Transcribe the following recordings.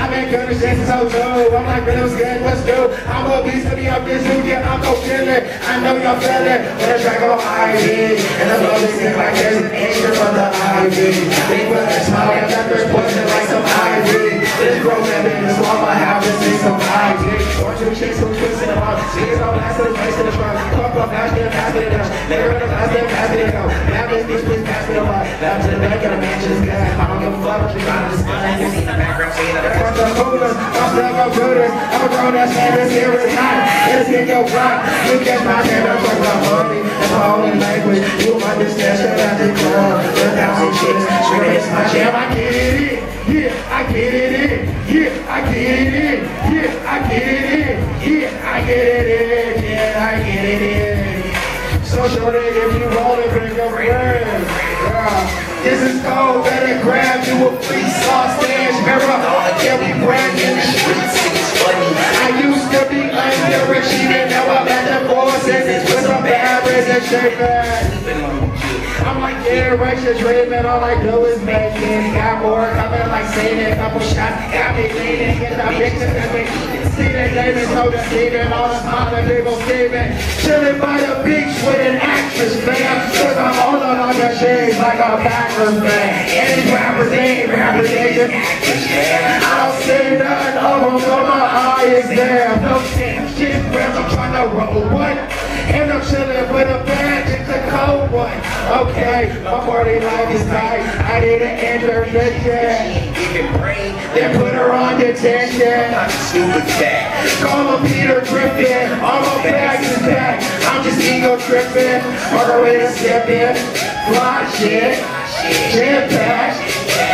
I've been gonna shit so low, I'm but I'm scared, what's new? I'm a beast to be up this new, yeah, I'm so feeling. I know y'all feel it, when I track on IV, and I love it, seem like there's an extra from the IV. They put a smile, got this poison like some IV. This program is all my house, this is some IV. Or two chicks who twisting them out, she's all the face of the front, fuck up, faster, faster, down, let her faster, faster, go. Now this bitch, please pass me the ball, down to the back of the mansion's gun. I don't give a fuck what you trying to discuss. Background scene of the the hooters, I'm still go gooders. I'm a grown ass man, this here is hot. Let's get your rock. You catch my hand, I'm talking about money. That's my only language. You understand, shut out the club. The thousand chicks, straight my jam. I get it in. Yeah, I get it in. Yeah, I get it in. Yeah, I get it in. Yeah, I get it in. Yeah, I get it in. So shorty, if you roll it, bring your friends. This is cold, better grab you a free sauce dance mirror. Yeah, we brand in the streets. I used to be underachieving, now I'm at the forces with some bad and shaping. I'm like, yeah, righteous treatment, all I do is make it. Got more coming like Satan, couple shots, got me leaning, get the picture, got see that David, so deceiving, all the smile and people scheming. Chilling by the beach with an actress, fam, cause I'm holding on your shades like a backwards man. Any rappers ain't rappers, they just actors, man. I don't see none of them, so my eye is there. No damn shit, where I'm trying to roll what? And I'm chilling with a bag, it's a cold one. Okay, my party life is tight. I didn't enter the jet. Then put her on detention. I'm stupid cat. Call him Peter Griffin. All my bags is back. I'm just ego tripping. Margarita sipping. Fly shit. Jam pack.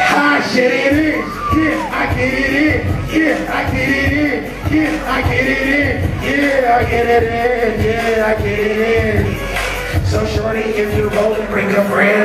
Hot shit it is. Yeah, I get it in. Yeah, I get it in. Yeah, I get it in. Yeah, I get it in. Yeah, I get it in. So shorty, if you rollin', bring a friend.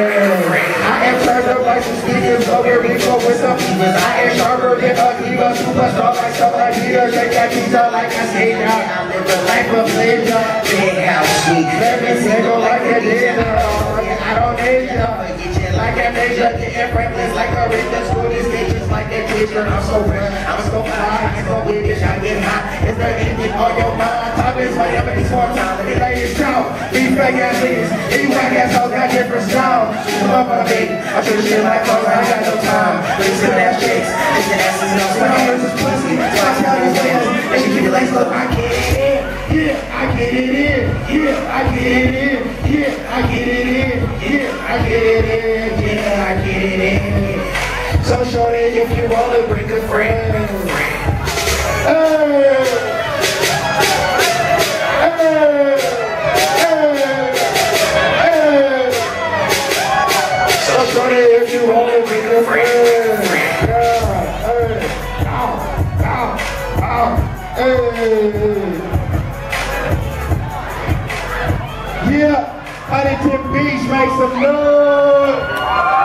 I am turned up like some speakers, we go with some divas. I am sharper than a diva, superstar like some idea. Shake that pizza like skate out. I live a life of pleasure. Big house, sweet. Let me single like a dinner. I don't need ya. Like amnesia, getting reckless like a rich school. These bitches like that teacher. I'm so rare, I'm so fly, I'm so big, bitch, I get high. Is there anything on your mind? Time is whatever it's more time. Let me lay it down. These fake ass niggas, these whack ass hoes got different styles. Come up on beat, I should shit like fuck, I got no time. But these good ass chicks, these asses no swing. This is pussy, so I tell you fans, and she keep it like slow. I get it in, yeah, I get it in, yeah, I get it in, it in. So shorty, if you wanna bring a friend. Hey! Hey! Hey! So if you wanna bring a friend. Yeah, Huntington Beach, make some love.